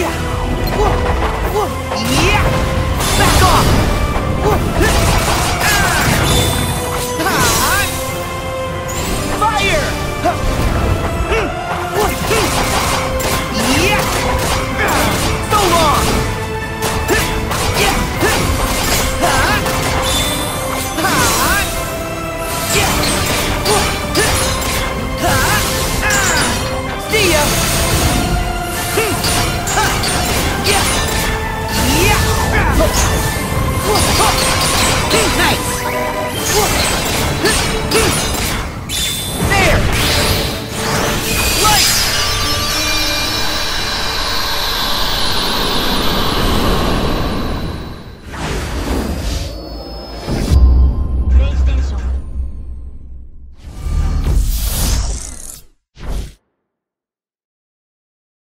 Yeah! Yeah! Back off!